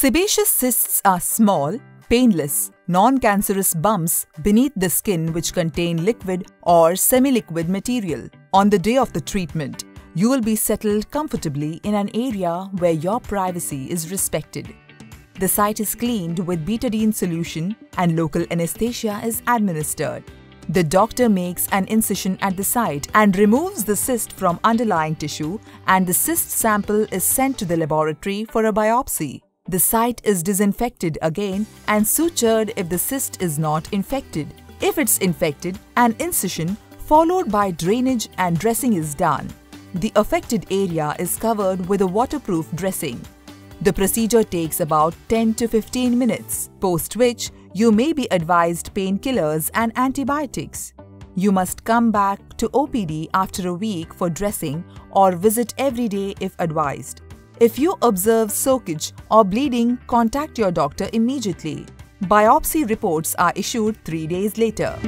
Sebaceous cysts are small, painless, non-cancerous bumps beneath the skin which contain liquid or semi-liquid material. On the day of the treatment, you will be settled comfortably in an area where your privacy is respected. The site is cleaned with betadine solution and local anesthesia is administered. The doctor makes an incision at the site and removes the cyst from underlying tissue and the cyst sample is sent to the laboratory for a biopsy. The site is disinfected again and sutured if the cyst is not infected. If it's infected, an incision followed by drainage and dressing is done. The affected area is covered with a waterproof dressing. The procedure takes about 10 to 15 minutes, post which you may be advised painkillers and antibiotics. You must come back to OPD after a week for dressing or visit every day if advised. If you observe soakage or bleeding, contact your doctor immediately. Biopsy reports are issued three days later.